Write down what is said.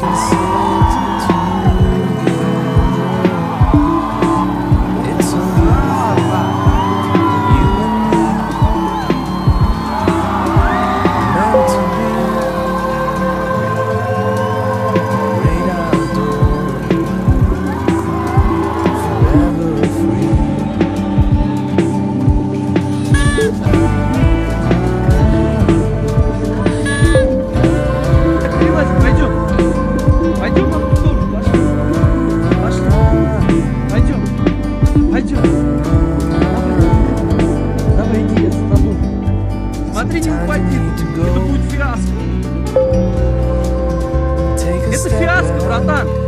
can see. selatan